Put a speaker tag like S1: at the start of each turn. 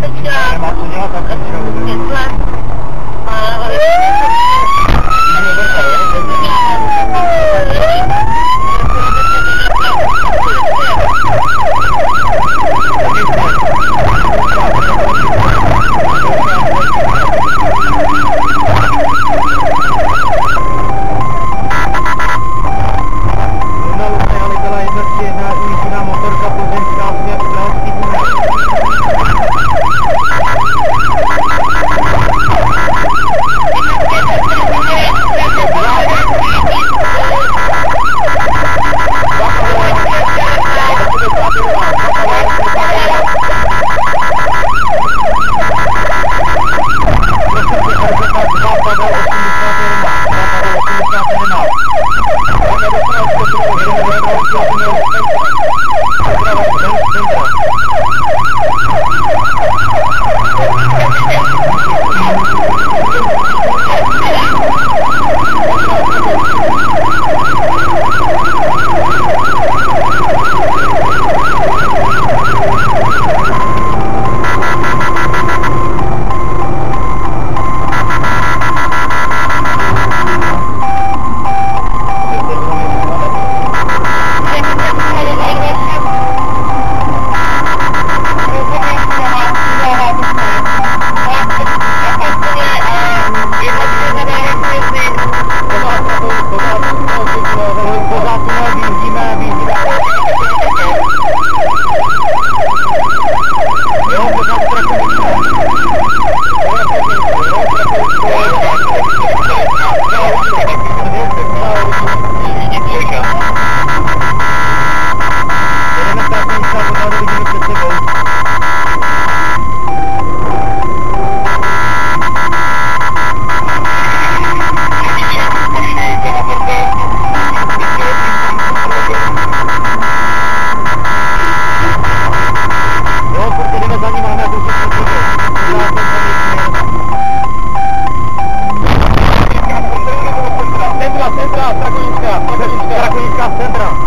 S1: sejak setelah
S2: Centrão.